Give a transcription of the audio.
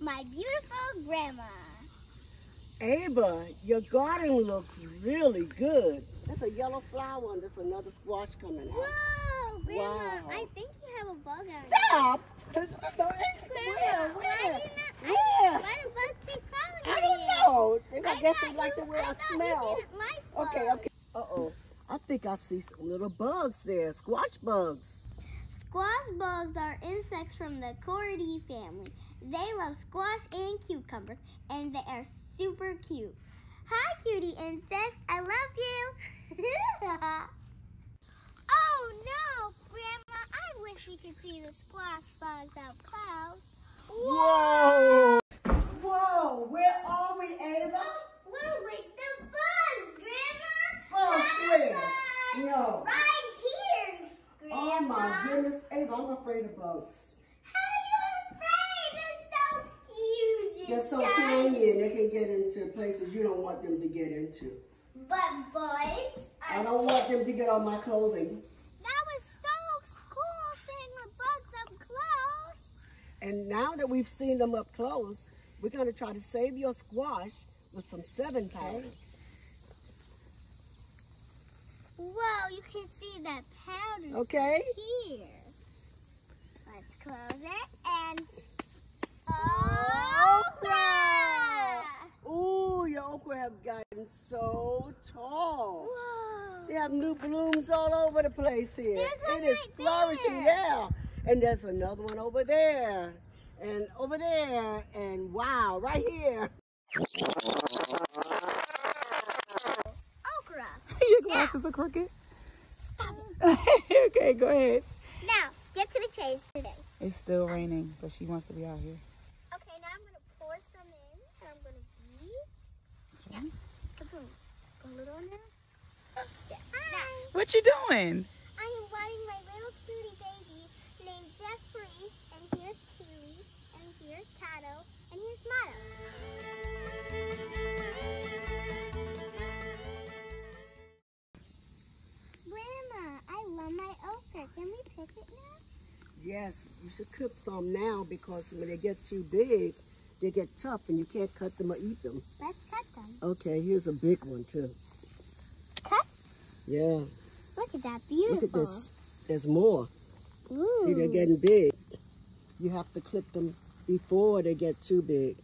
my beautiful grandma. Ava, your garden looks really good. That's a yellow flower and there's another squash coming out. Whoa, Grandma, Wow. I think you have a bug out Stop! Grandma, Where? why Where? do you not, Where? I, why do bugs keep crawling I don't know. Maybe I guess thought they like you- the way I, I thought you smell. didn't like Okay, okay. Uh-oh. I think I see some little bugs there. Squash bugs. Squash bugs are insects from the Coreidae family. They love squash and cucumbers, and they are super cute. Hi, cutie insects. I love you. oh no, Grandma! I wish we could see the squash bugs up close. Whoa! Whoa! Where are we, Ava? We're with the bugs, Grandma. Bugs Hi, where? No. Grandma. Oh my goodness, Ava, I'm afraid of bugs. How you afraid? They're so huge. They're so tiny and they can get into places you don't want them to get into. But bugs I don't want them to get on my clothing. That was so cool seeing the bugs up close. And now that we've seen them up close, we're going to try to save your squash with some Sevin powder. Whoa, you can see that powder Okay? here. Let's close it and Okra! Ooh, your okra have gotten so tall. Whoa. They have new blooms all over the place here. There's one It is right flourishing, there. yeah. And there's another one over there. And over there. And wow, right here. Okra. Your glasses are crooked. Stop it. okay, go ahead. Now, get to the chase today. It's still raining, but she wants to be out here. Okay, now I'm going to pour some in. And I'm going to beat. Yeah. A little in there. Yeah. Now, What you doing? I am watering my little cutie baby named Jeffrey, and here's Tilly, and here's Tato, and here's Motto. Yes, you should cook some now because when they get too big, they get tough and you can't cut them or eat them. Let's cut them. Okay, here's a big one too. Cut? Yeah, Look at that, beautiful. look at this. There's more. Ooh. See, they're getting big. You have to clip them before they get too big.